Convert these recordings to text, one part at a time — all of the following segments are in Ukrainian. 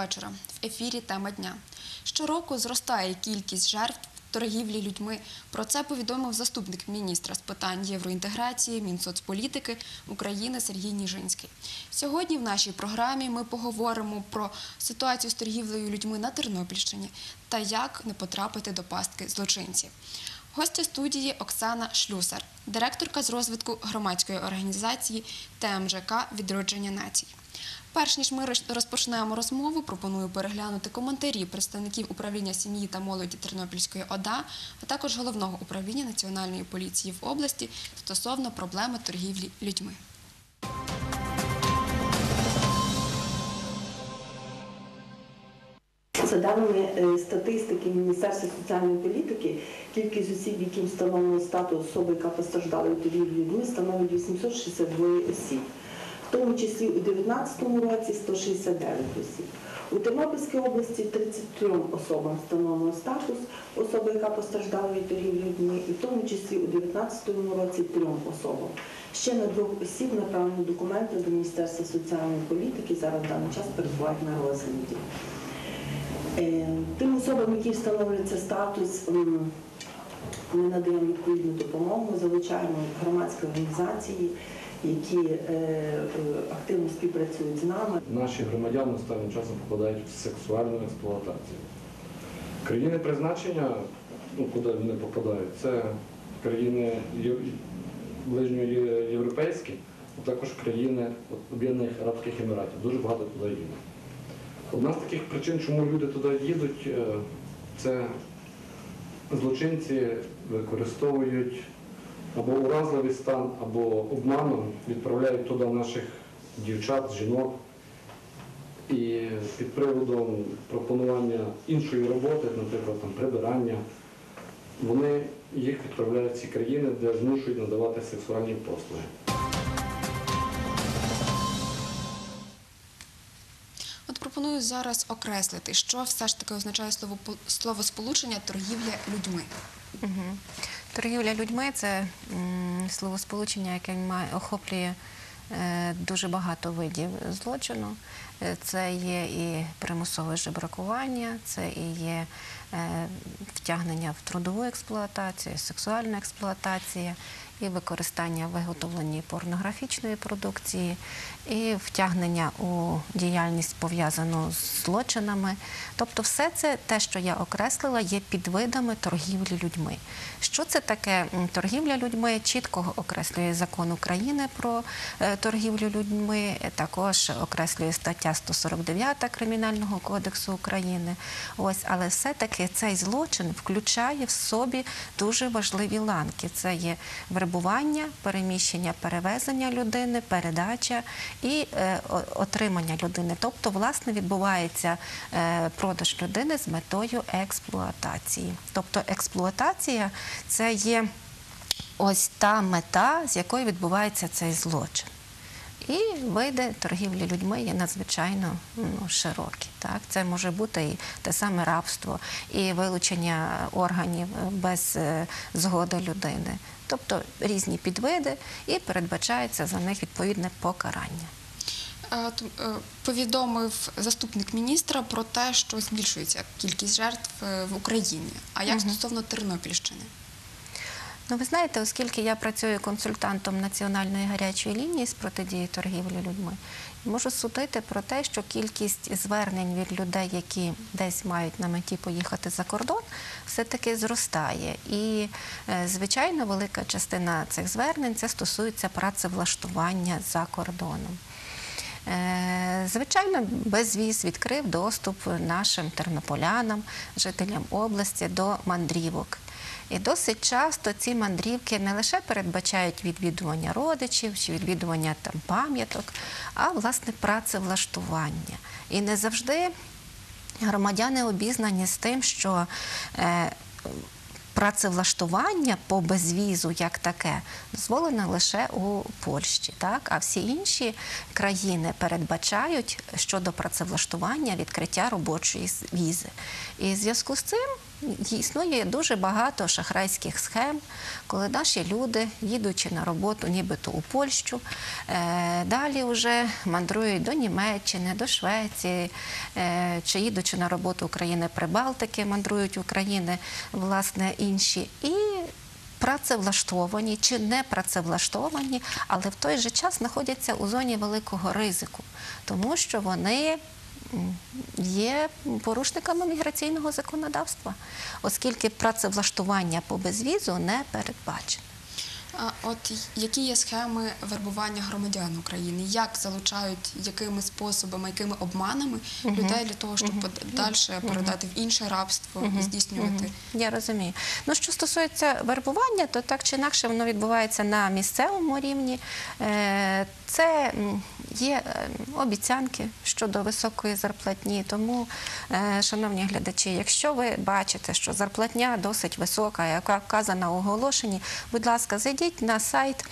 вечора. В ефірі тема дня. Щороку зростає кількість жертв торгівлі людьми. Про це повідомив заступник міністра з питань євроінтеграції Мінсоцполітики України Сергій Ніжинський. Сьогодні в нашій програмі ми поговоримо про ситуацію з торгівлею людьми на Тернопільщині та як не потрапити до пастки злочинців. Гостя студії Оксана Шлюсар, директорка з розвитку громадської організації ТМЖК Відродження націй. Перш ніж ми розпочнемо розмову, пропоную переглянути коментарі представників управління сім'ї та молоді Тернопільської ОДА, а також головного управління Національної поліції в області стосовно проблеми торгівлі людьми. За даними е, статистики Міністерства соціальної політики, кількість осіб, яким встановлено статус особи, яка постраждала від торгівлі людьми, становить 862 осіб, в тому числі у 2019 році 169 осіб. У Тернопільській області 33 особам встановлено статус особи, яка постраждала від торгівлі людьми, і в тому числі у 2019 році трьом особам. Ще на двох осіб направлені документи до Міністерства соціальної політики зараз в даний час перебувають на розгляді. Е, Тим особам, які встановлюється статус, ми надаємо відповідну допомогу, залучаємо громадські організації, які е, е, активно співпрацюють з нами. Наші громадяни останнім часом попадають в сексуальну експлуатацію. Країни призначення, ну куди вони попадають, це країни Єв- ближньоєвропейські, а також країни Об'єднаних Арабських Еміратів. Дуже багато туди їде. Одна з таких причин, чому люди туди їдуть, е, це злочинці використовують або уразливий стан, або обманом відправляють туди наших дівчат, жінок. І під приводом пропонування іншої роботи, наприклад, там, прибирання, вони їх відправляють в ці країни, де змушують надавати сексуальні послуги. От пропоную зараз окреслити, що все ж таки означає слово словосполучення торгівля людьми. Мгм. Торгівля людьми це словосполучення, яке охоплює е, дуже багато видів злочину. Е, Це є і примусове жебракування, це і є е, втягнення в трудову експлуатацію, сексуальна експлуатація, і використання в порнографічної продукції, і втягнення у діяльність пов'язану з злочинами. Тобто, все це те, що я окреслила, є підвидами торгівлі людьми. Що це таке торгівля людьми? Чітко окреслює закон України про е, торгівлю людьми, також окреслює стаття 149 Кримінального кодексу України. Ось, але все-таки цей злочин включає в собі дуже важливі ланки. Це є вербування, переміщення, перевезення людини, передача і е, отримання людини. Тобто, власне, відбувається е, продаж людини з метою експлуатації. Тобто, експлуатація це є ось та мета, з якою відбувається цей злочин. І види торгівлі людьми є надзвичайно ну, широкі. Так? Це може бути і те саме рабство, і вилучення органів без е, згоди людини. Тобто різні підвиди, і передбачається за них відповідне покарання. Е, е, Повідомив заступник міністра про те, що збільшується кількість жертв е, в Україні. А як стосовно Тернопільщини? Ну, ви знаєте, оскільки я працюю консультантом національної гарячої лінії з протидії торгівлі людьми, можу судити про те, що кількість звернень від людей, які десь мають на меті поїхати за кордон, все-таки зростає. І, е, звичайно, велика частина цих звернень це стосується працевлаштування за кордоном. Е, Звичайно, безвіз відкрив доступ нашим тернополянам, жителям області до мандрівок. І досить часто ці мандрівки не лише передбачають відвідування родичів чи відвідування там пам'яток, а власне працевлаштування. І не завжди громадяни обізнані з тим, що е, працевлаштування по безвізу як таке дозволено лише у Польщі, так а всі інші країни передбачають щодо працевлаштування відкриття робочої візи. І в зв'язку з цим існує дуже багато шахрайських схем, коли наші люди, їдучи на роботу, нібито у Польщу, е, далі вже мандрують до Німеччини, до Швеції, е, чи їдучи на роботу України Прибалтики, мандрують України, власне, інші. І працевлаштовані чи не працевлаштовані, але в той же час знаходяться у зоні великого ризику, тому що вони є порушниками міграційного законодавства, оскільки працевлаштування по безвізу не передбачено. А от які є схеми вербування громадян України? Як залучають, якими способами, якими обманами людей для того, щоб далі передати в інше рабство і здійснювати? Я розумію. Ну, що стосується вербування, то так чи інакше воно відбувається на місцевому рівні. Це є е, обіцянки щодо високої зарплатні. Тому, е, шановні глядачі, якщо ви бачите, що зарплатня досить висока, яка вказана у оголошенні, будь ласка, зайдіть на сайт.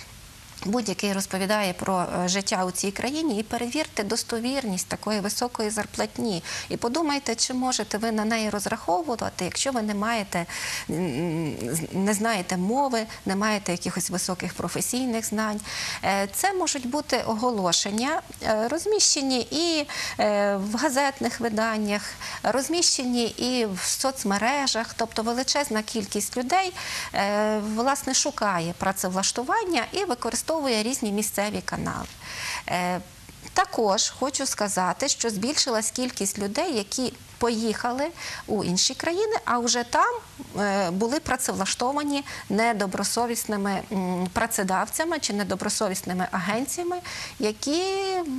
Будь-який розповідає про е, життя у цій країні і перевірте достовірність такої високої зарплатні. І подумайте, чи можете ви на неї розраховувати, якщо ви не маєте, не знаєте мови, не маєте якихось високих професійних знань. Е, Це можуть бути оголошення, е, розміщені і в газетних виданнях, розміщені і в соцмережах, тобто величезна кількість людей власне шукає працевлаштування і використовує різні місцеві канали. Е, Також хочу сказати, що збільшилась кількість людей, які поїхали у інші країни, а вже там е, були працевлаштовані недобросовісними працедавцями чи недобросовісними агенціями, які,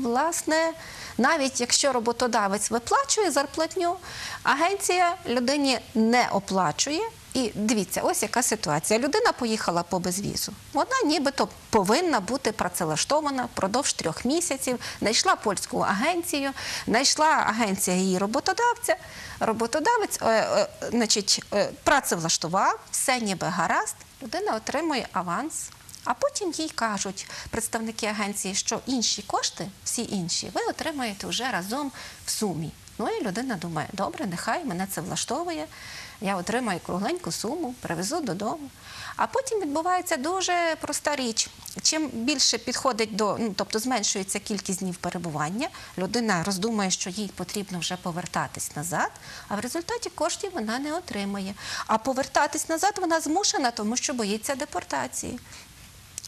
власне, навіть якщо роботодавець виплачує зарплатню, агенція людині не оплачує. І дивіться, ось яка ситуація. Людина поїхала по безвізу. Вона нібито повинна бути працевлаштована впродовж трьох місяців. Знайшла польську агенцію, знайшла агенція її роботодавця. Роботодавець, е, е, значить, е, працевлаштував, все ніби гаразд. Людина отримує аванс. А потім їй кажуть представники агенції, що інші кошти, всі інші, ви отримаєте вже разом в сумі. Ну і людина думає, добре, нехай мене це влаштовує. Я отримаю кругленьку суму, привезу додому. А потім відбувається дуже проста річ. Чим більше підходить до, ну тобто зменшується кількість днів перебування, людина роздумує, що їй потрібно вже повертатись назад, а в результаті коштів вона не отримає. А повертатись назад вона змушена, тому що боїться депортації.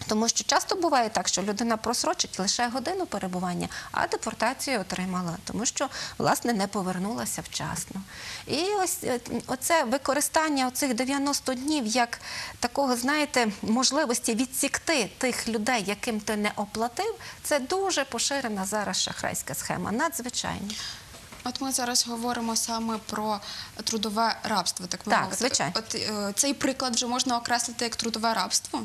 Тому що часто буває так, що людина просрочить лише годину перебування, а депортацію отримала, тому що власне не повернулася вчасно. І ось е, оце використання оцих 90 днів як такого, знаєте, можливості відсікти тих людей, яким ти не оплатив, це дуже поширена зараз шахрайська схема, надзвичайно. От ми зараз говоримо саме про трудове рабство, так би Так, звичайно. От е, цей приклад вже можна окреслити як трудове рабство.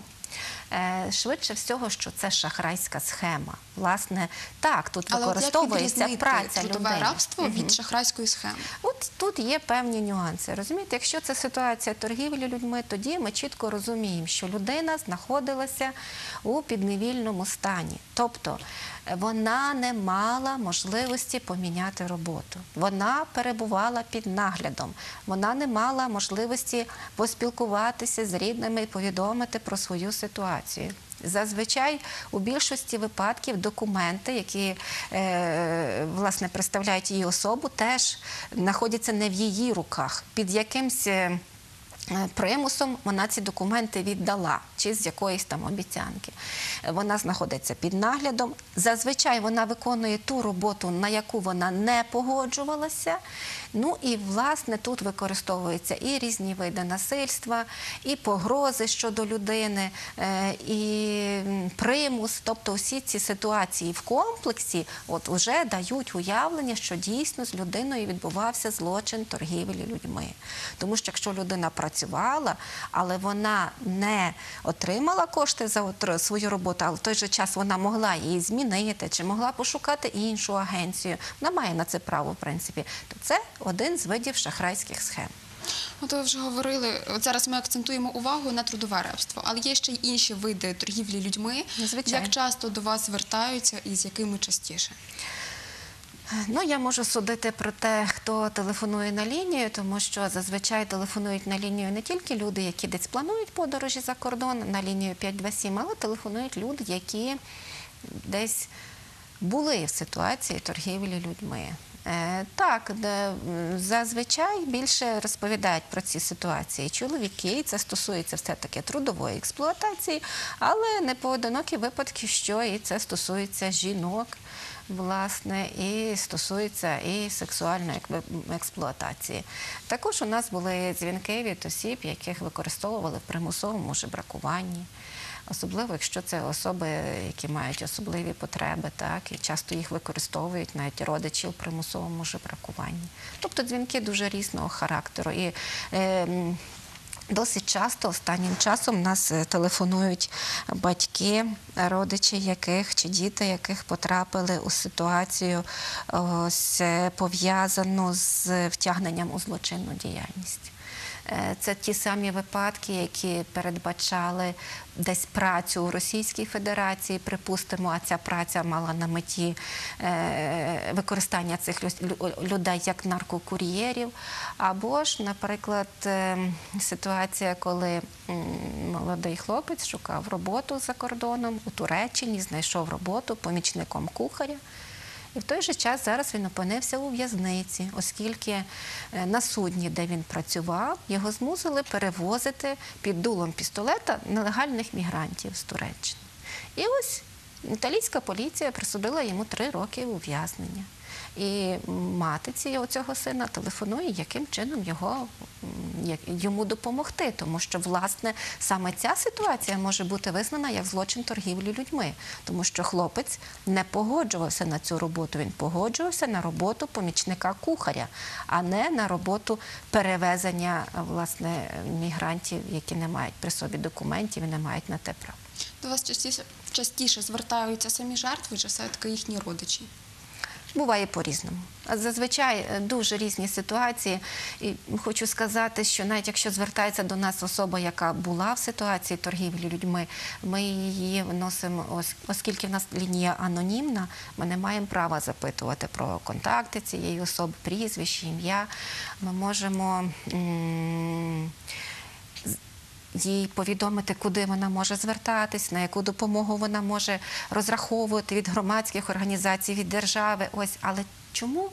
Е, Швидше всього, що це шахрайська схема. Власне, так, тут Але от як використовується відрізнити праця трудове людей. рабство від шахрайської схеми? От тут є певні нюанси. Розумієте, якщо це ситуація торгівлі людьми, тоді ми чітко розуміємо, що людина знаходилася у підневільному стані. Тобто е, вона не мала можливості поміняти роботу. Вона перебувала під наглядом, вона не мала можливості поспілкуватися з рідними і повідомити про свою ситуацію. Зазвичай у більшості випадків документи, які е, власне представляють її особу, теж знаходяться не в її руках, під якимсь. е, Примусом вона ці документи віддала чи з якоїсь там обіцянки. Вона знаходиться під наглядом. Зазвичай вона виконує ту роботу, на яку вона не погоджувалася. Ну і власне тут використовуються і різні види насильства, і погрози щодо людини, е, і примус. Тобто всі ці ситуації в комплексі от вже дають уявлення, що дійсно з людиною відбувався злочин торгівлі людьми. Тому що якщо людина працювала, але вона не отримала кошти за свою роботу, але в той же час вона могла її змінити чи могла пошукати іншу агенцію. Вона має на це право, в принципі. То це один з видів шахрайських схем. От ви вже говорили, от зараз ми акцентуємо увагу на трудове рабство, але є ще й інші види торгівлі людьми. Звичайно. Як часто до вас звертаються і з якими частіше? Ну, я можу судити про те, хто телефонує на лінію, тому що зазвичай телефонують на лінію не тільки люди, які десь планують подорожі за кордон на лінію 527, але телефонують люди, які десь були в ситуації торгівлі людьми. Е, Так, зазвичай більше розповідають про ці ситуації чоловіки, це стосується все-таки трудової експлуатації, але не поодинокі випадки, що і це стосується жінок, власне, і стосується і сексуальної експлуатації. Також у нас були дзвінки від осіб, яких використовували в примусовому жебракуванні. Особливо, якщо це особи, які мають особливі потреби, так і часто їх використовують навіть родичі у примусовому жебракуванні. Тобто дзвінки дуже різного характеру. І е, Досить часто останнім часом нас е, телефонують батьки, родичі яких чи діти, яких потрапили у ситуацію е, пов'язану з втягненням у злочинну діяльність. Е, Це ті самі випадки, які передбачали десь працю у Російській Федерації, припустимо, а ця праця мала на меті е, використання цих лю- лю- людей як наркокур'єрів. Або ж, наприклад, е, ситуація, коли молодий хлопець шукав роботу за кордоном у Туреччині, знайшов роботу помічником кухаря. І в той же час зараз він опинився у в'язниці, оскільки е, на судні, де він працював, його змусили перевозити під дулом пістолета нелегальних мігрантів з Туреччини. І ось італійська поліція присудила йому три роки ув'язнення. І мати цього сина телефонує, яким чином його як- йому допомогти, тому що власне саме ця ситуація може бути визнана як злочин торгівлі людьми, тому що хлопець не погоджувався на цю роботу. Він погоджувався на роботу помічника кухаря, а не на роботу перевезення власне мігрантів, які не мають при собі документів і не мають на те права. До вас частіше, частіше звертаються самі жертви, чи все-таки їхні родичі? Буває по-різному. Зазвичай е, дуже різні ситуації. І хочу сказати, що навіть якщо звертається до нас особа, яка була в ситуації торгівлі людьми, ми її вносимо, оскільки в нас лінія анонімна, ми не маємо права запитувати про контакти цієї особи, прізвище, ім'я. Ми можемо. м, їй повідомити, куди вона може звертатись, на яку допомогу вона може розраховувати від громадських організацій, від держави. Ось, але чому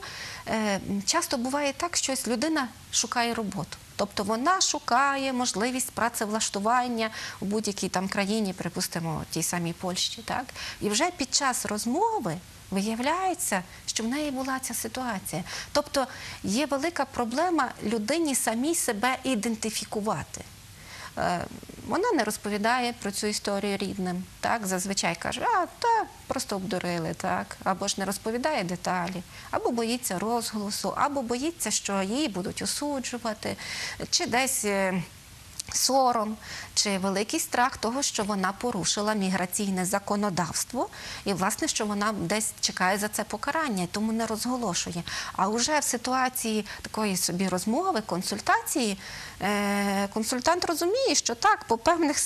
е, часто буває так, що людина шукає роботу. Тобто вона шукає можливість працевлаштування у будь-якій там країні, припустимо, тій самій Польщі, так і вже під час розмови виявляється, що в неї була ця ситуація. Тобто є велика проблема людині самій себе ідентифікувати. Е, Вона не розповідає про цю історію рідним. Так, зазвичай каже, а та просто обдурили, так, або ж не розповідає деталі, або боїться розголосу, або боїться, що її будуть осуджувати, чи десь. Е, Сором чи великий страх того, що вона порушила міграційне законодавство, і власне, що вона десь чекає за це покарання, і тому не розголошує. А вже в ситуації такої собі розмови, консультації, е, консультант розуміє, що так, по певних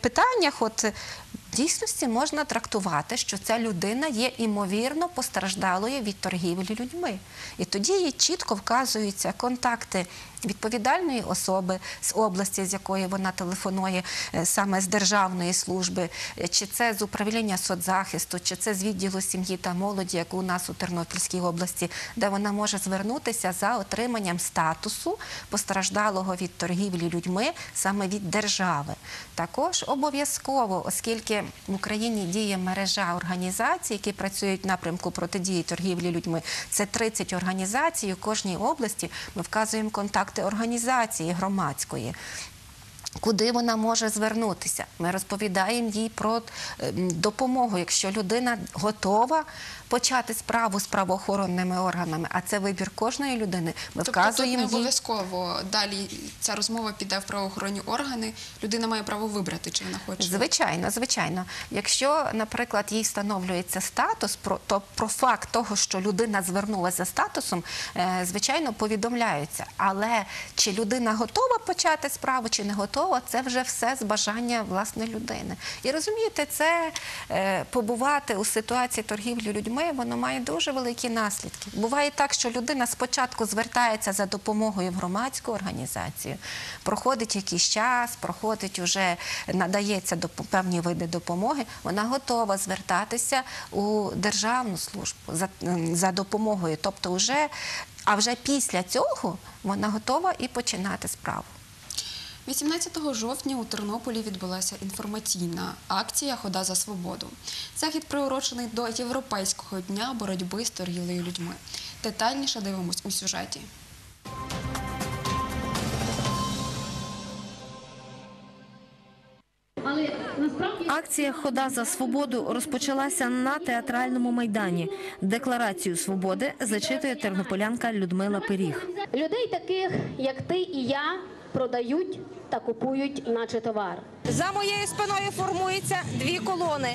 питаннях, от в дійсності можна трактувати, що ця людина є імовірно постраждалою від торгівлі людьми. І тоді їй чітко вказуються контакти відповідальної особи з області, з якої вона телефонує, е, саме з державної служби, е, чи це з управління соцзахисту, чи це з відділу сім'ї та молоді, як у нас у Тернопільській області, де вона може звернутися за отриманням статусу постраждалого від торгівлі людьми саме від держави. Також обов'язково, оскільки в Україні діє мережа організацій, які працюють в напрямку протидії торгівлі людьми, це 30 організацій у кожній області. Ми вказуємо контакти організації громадської. Куди вона може звернутися? Ми розповідаємо їй про е, допомогу, якщо людина готова почати справу з правоохоронними органами, а це вибір кожної людини. Ми Тобто тут вказуємо не їй. обов'язково далі ця розмова піде в правоохоронні органи. Людина має право вибрати, чи вона хоче. Звичайно, звичайно. Якщо, наприклад, їй встановлюється статус, про то про факт того, що людина звернулася за статусом, е, звичайно, повідомляються. Але чи людина готова почати справу, чи не готова, це вже все з бажання власне людини. І розумієте, це е, побувати у ситуації торгівлі людьми, людьми, воно має дуже великі наслідки. Буває так, що людина спочатку звертається за допомогою в громадську організацію, проходить якийсь час, проходить уже надається певні види допомоги. Вона готова звертатися у державну службу за, за допомогою. Тобто, вже, а вже після цього вона готова і починати справу. 18 жовтня у Тернополі відбулася інформаційна акція Хода за свободу. Захід приурочений до Європейського дня боротьби з торгівлею людьми. Детальніше дивимось у сюжеті. Але Акція Хода за свободу розпочалася на театральному майдані. Декларацію свободи зачитує тернополянка Людмила Пиріг. людей таких, як ти і я, продають та купують, наче товар. За моєю спиною формуються дві колони,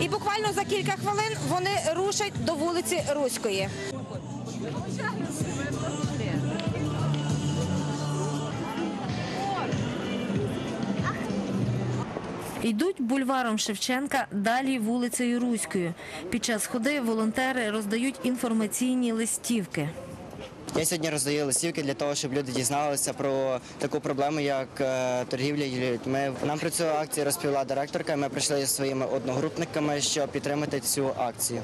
і буквально за кілька хвилин вони рушать до вулиці Руської. Йдуть бульваром Шевченка, далі вулицею Руською. Під час ходи волонтери роздають інформаційні листівки. Я сьогодні роздаю листівки для того, щоб люди дізналися про таку проблему, як е, торгівля людьми. Нам про цю акцію розповіла директорка. Ми прийшли зі своїми одногрупниками, щоб підтримати цю акцію.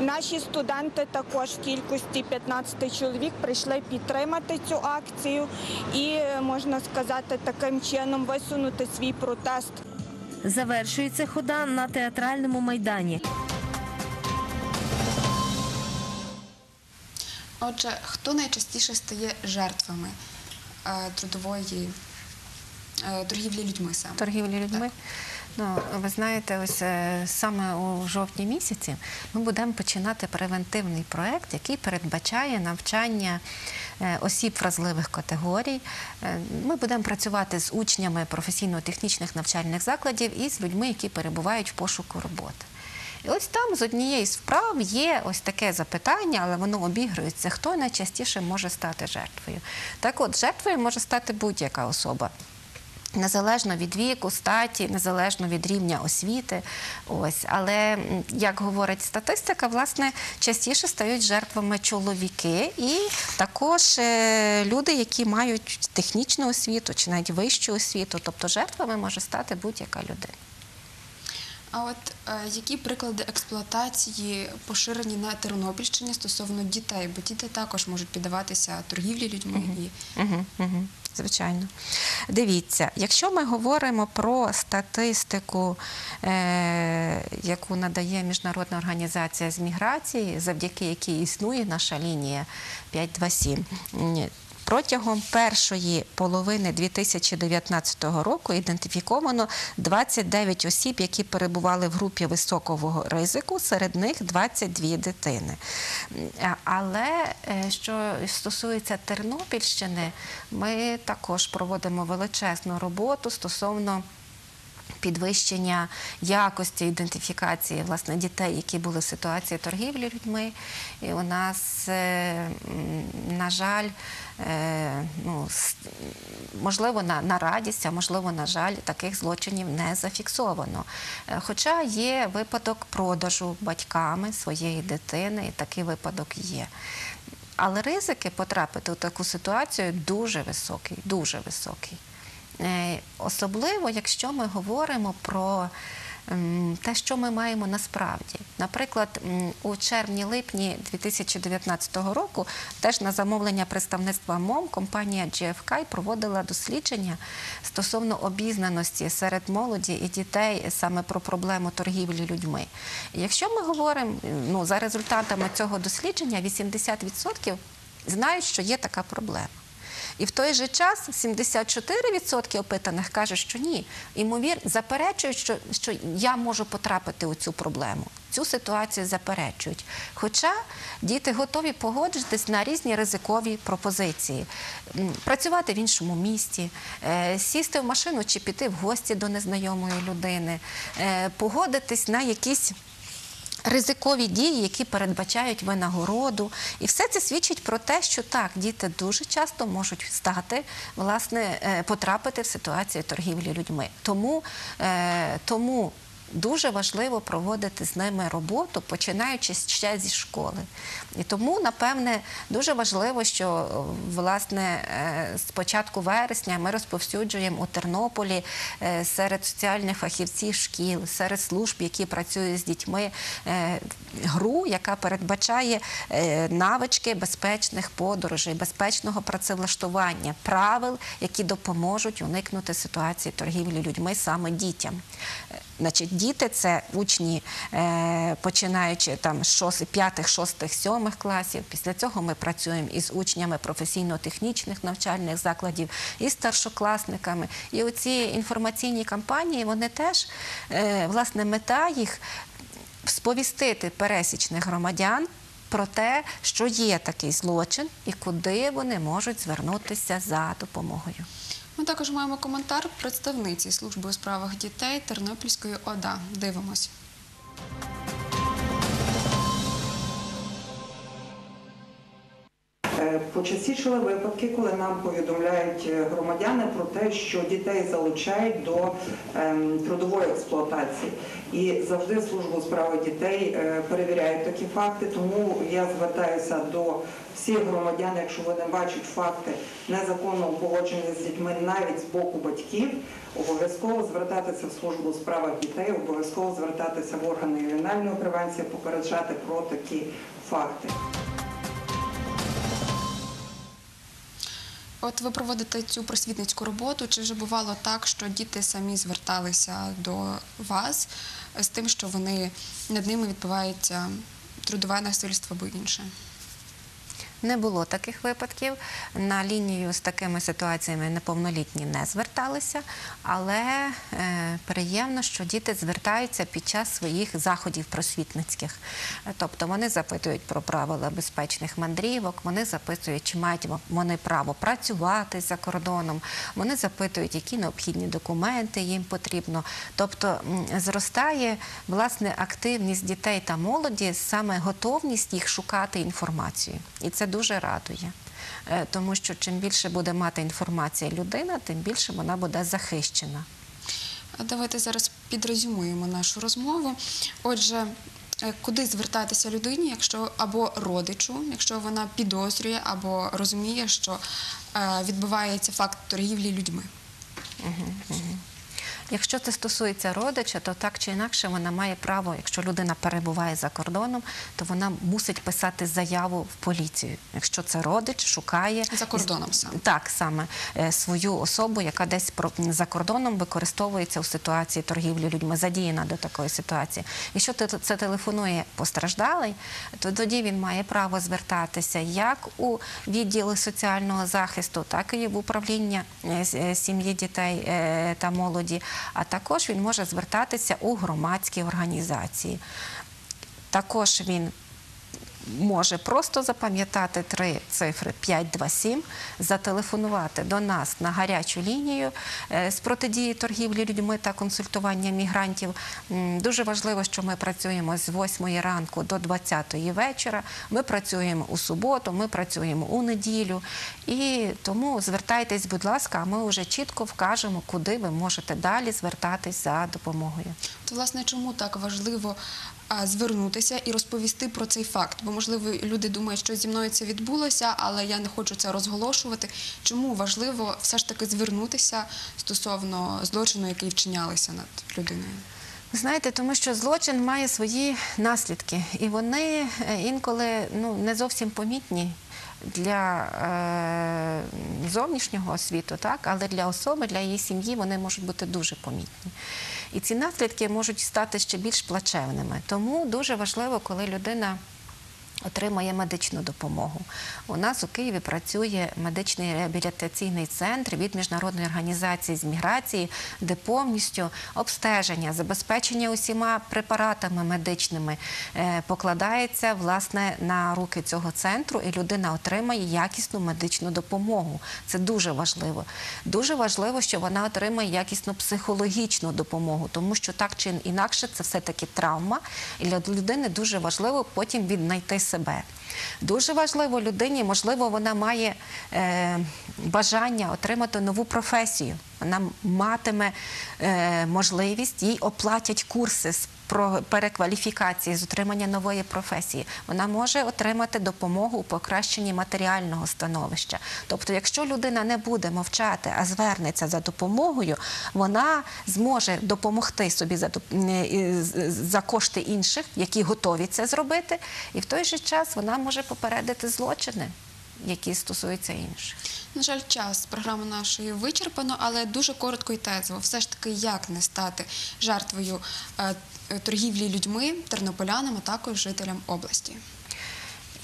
Наші студенти також в кількості 15 чоловік прийшли підтримати цю акцію і можна сказати таким чином висунути свій протест. Завершується хода на театральному майдані. Отже, хто найчастіше стає жертвами е, трудової е, торгівлі людьми саме? торгівлі людьми. Ну, ви знаєте, ось е, саме у жовтні місяці ми будемо починати превентивний проект, який передбачає навчання осіб вразливих категорій. Ми будемо працювати з учнями професійно-технічних навчальних закладів і з людьми, які перебувають в пошуку роботи. І ось там з однієї з вправ є ось таке запитання, але воно обігрується, хто найчастіше може стати жертвою. Так от, жертвою може стати будь-яка особа. Незалежно від віку, статі, незалежно від рівня освіти, ось але як говорить статистика, власне частіше стають жертвами чоловіки і також е, люди, які мають технічну освіту чи навіть вищу освіту, тобто жертвами може стати будь-яка людина. А от е, які приклади експлуатації поширені на Тернопільщині стосовно дітей? Бо діти також можуть піддаватися торгівлі людьми і Угу, угу, звичайно. Дивіться, якщо ми говоримо про статистику, е, яку надає Міжнародна організація з міграції, завдяки якій існує наша лінія 527, м, Протягом першої половини 2019 року ідентифіковано 29 осіб, які перебували в групі високого ризику, серед них 22 дитини. Але е, що стосується Тернопільщини, ми також проводимо величезну роботу стосовно підвищення якості ідентифікації власне дітей, які були в ситуації торгівлі людьми. І у нас, е, на жаль, е, ну, можливо, на, на радість, а можливо, на жаль, таких злочинів не зафіксовано. Е, Хоча є випадок продажу батьками своєї дитини, і такий випадок є. Але ризики потрапити в таку ситуацію дуже високий, дуже високий. Е, Особливо, якщо ми говоримо про те, що ми маємо насправді. Наприклад, у червні-липні 2019 року теж на замовлення представництва МОМ компанія GFK проводила дослідження стосовно обізнаності серед молоді і дітей саме про проблему торгівлі людьми. Якщо ми говоримо ну, за результатами цього дослідження, 80% знають, що є така проблема. І в той же час 74% опитаних кажуть, що ні. Ймовір, заперечують, що, що я можу потрапити у цю проблему. Цю ситуацію заперечують. Хоча діти готові погоджуватись на різні ризикові пропозиції, працювати в іншому місті, е, сісти в машину чи піти в гості до незнайомої людини, е, погодитись на якісь ризикові дії, які передбачають винагороду. І все це свідчить про те, що так, діти дуже часто можуть стати, власне, е, потрапити в ситуацію торгівлі людьми. Тому, е, тому дуже важливо проводити з ними роботу, починаючи ще зі школи. І тому, напевне, дуже важливо, що власне е, з початку вересня ми розповсюджуємо у Тернополі е, серед соціальних фахівців шкіл, серед служб, які працюють з дітьми, е, гру, яка передбачає е, навички безпечних подорожей, безпечного працевлаштування, правил, які допоможуть уникнути ситуації торгівлі людьми саме дітям. Значить, діти це учні, е, починаючи там з 5, 6, 7 класів. Після цього ми працюємо із учнями професійно-технічних навчальних закладів, і старшокласниками. І оці інформаційні кампанії, вони теж, е, власне, мета їх сповістити пересічних громадян про те, що є такий злочин і куди вони можуть звернутися за допомогою. Ми також маємо коментар представниці служби у справах дітей Тернопільської ОДА. Дивимось. Почастішили випадки, коли нам повідомляють е, громадяни про те, що дітей залучають до ем, трудової експлуатації. І завжди служба справи дітей е, перевіряють такі факти. Тому я звертаюся до всіх громадян, якщо вони бачать факти незаконного поводження з дітьми навіть з боку батьків, обов'язково звертатися в службу у справах дітей, обов'язково звертатися в органи ювенальної превенції, попереджати про такі факти. От ви проводите цю просвітницьку роботу. Чи вже бувало так, що діти самі зверталися до вас з тим, що вони над ними відбувається трудове насильство або інше? Не було таких випадків. На лінію з такими ситуаціями неповнолітні не зверталися, але е, приємно, що діти звертаються під час своїх заходів просвітницьких. Тобто вони запитують про правила безпечних мандрівок, вони запитують, чи мають вони право працювати за кордоном, вони запитують, які необхідні документи їм потрібно. Тобто зростає власне активність дітей та молоді, саме готовність їх шукати інформацію. І це дуже радує. Е, Тому що чим більше буде мати інформація людина, тим більше вона буде захищена. Давайте зараз підрезюмуємо нашу розмову. Отже, е, куди звертатися людині, якщо або родичу, якщо вона підозрює або розуміє, що е, відбувається факт торгівлі людьми? Якщо це стосується родича, то так чи інакше вона має право, якщо людина перебуває за кордоном, то вона мусить писати заяву в поліцію. Якщо це родич, шукає За кордоном саме. Так, саме е, свою особу, яка десь за кордоном використовується у ситуації торгівлі людьми, задіяна до такої ситуації. Якщо це телефонує постраждалий, то тоді він має право звертатися як у відділи соціального захисту, так і в управління е, е, сім'ї дітей та молоді, а також він може звертатися у громадські організації. Також він може просто запам'ятати три цифри 527, зателефонувати до нас на гарячу лінію е, з протидії торгівлі людьми та консультування мігрантів. Дуже важливо, що ми працюємо з 8 ранку до 20 вечора. Ми працюємо у суботу, ми працюємо у неділю. І тому звертайтесь, будь ласка, а ми вже чітко вкажемо, куди ви можете далі звертатись за допомогою. То, власне, чому так важливо звернутися і розповісти про цей факт? Бо, можливо, люди думають, що зі мною це відбулося, але я не хочу це розголошувати. Чому важливо все ж таки звернутися стосовно злочину, який вчинялися над людиною? Знаєте, тому що злочин має свої наслідки, і вони е, інколи ну, не зовсім помітні для е, зовнішнього світу, так? але для особи, для її сім'ї вони можуть бути дуже помітні. І ці наслідки можуть стати ще більш плачевними. Тому дуже важливо, коли людина отримає медичну допомогу. У нас у Києві працює медичний реабілітаційний центр від міжнародної організації з міграції, де повністю обстеження, забезпечення усіма препаратами медичними е, покладається власне на руки цього центру, і людина отримає якісну медичну допомогу. Це дуже важливо. Дуже важливо, що вона отримає якісну психологічну допомогу, тому що так чи інакше це все таки травма, і для людини дуже важливо потім віднайти себе. Дуже важливо людині, можливо, вона має е, бажання отримати нову професію. Вона матиме е, можливість, їй оплатять курси з про перекваліфікації, з отримання нової професії. Вона може отримати допомогу у покращенні матеріального становища. Тобто, якщо людина не буде мовчати, а звернеться за допомогою, вона зможе допомогти собі за, за кошти інших, які готові це зробити, і в той же час вона може попередити злочини, які стосуються інших. На жаль, час програми нашої вичерпано, але дуже коротко і тезово. Все ж таки, як не стати жертвою е, торгівлі людьми, тернополянам, а також жителям області.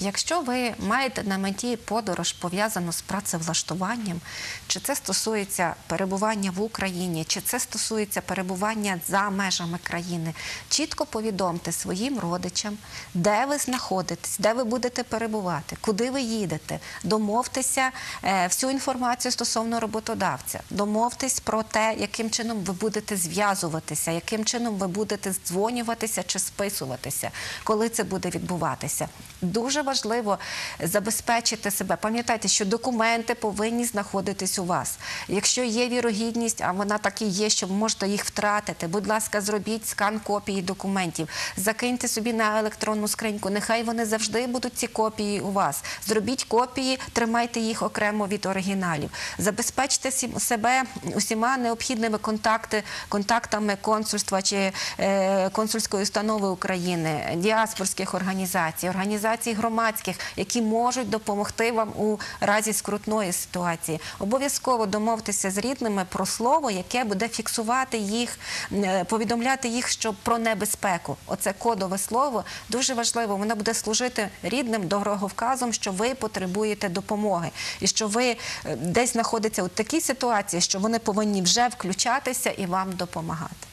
Якщо ви маєте на меті подорож пов'язану з працевлаштуванням, чи це стосується перебування в Україні, чи це стосується перебування за межами країни, чітко повідомте своїм родичам, де ви знаходитесь, де ви будете перебувати, куди ви їдете. Домовтеся е, всю інформацію стосовно роботодавця. Домовтесь про те, яким чином ви будете зв'язуватися, яким чином ви будете дзвонюватися чи списуватися, коли це буде відбуватися. Дуже важливо забезпечити себе. Пам'ятайте, що документи повинні знаходитись у вас. Якщо є вірогідність, а вона так і є, що ви можете їх втратити. Будь ласка, зробіть скан копії документів, закиньте собі на електронну скриньку. Нехай вони завжди будуть ці копії у вас. Зробіть копії, тримайте їх окремо від оригіналів. Забезпечте себе усіма необхідними контакти, контактами консульства чи е, консульської установи України, діаспорських організацій, організацій громадських, які можуть допомогти вам у разі скрутної ситуації. Обов'язково домовтеся з рідними про слово, яке буде фіксувати їх, е, повідомляти їх, що про небезпеку. Оце кодове слово дуже важливо. Воно буде служити рідним дороговказом, що ви потребуєте допомоги, і що ви е, десь знаходиться у такій ситуації, що вони повинні вже включатися і вам допомагати.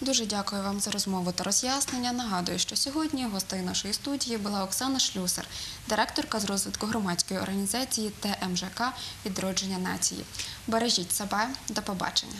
Дуже дякую вам за розмову та роз'яснення. Нагадую, що сьогодні гостею нашої студії була Оксана Шлюсер, директорка з розвитку громадської організації ТМЖК Відродження нації. Бережіть себе, до побачення.